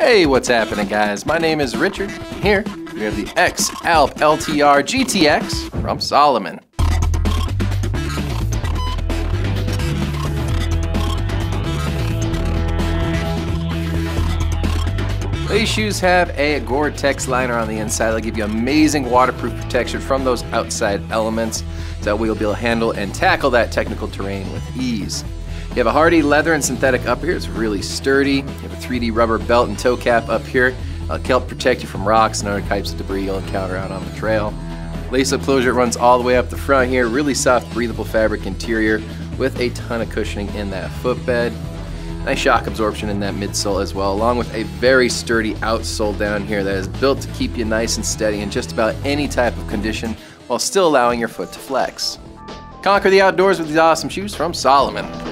Hey, what's happening, guys? My name is Richard. Here, we have the X Alp LTR GTX from Salomon. These shoes have a Gore-Tex liner on the inside. They'll give you amazing waterproof protection from those outside elements so that we'll be able to handle and tackle that technical terrain with ease. You have a hardy leather and synthetic up here. It's really sturdy. You have a 3D rubber belt and toe cap up here. Uh, It'll help protect you from rocks and other types of debris you'll encounter out on the trail. Lace-up closure runs all the way up the front here. Really soft, breathable fabric interior with a ton of cushioning in that footbed. Nice shock absorption in that midsole as well, along with a very sturdy outsole down here that is built to keep you nice and steady in just about any type of condition while still allowing your foot to flex. Conquer the outdoors with these awesome shoes from Salomon.